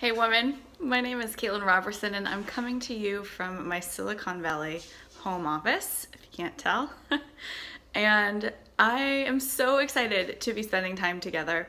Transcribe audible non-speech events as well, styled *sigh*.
Hey woman, my name is Caitlin Roberson and I'm coming to you from my Silicon Valley home office, if you can't tell. *laughs* and I am so excited to be spending time together.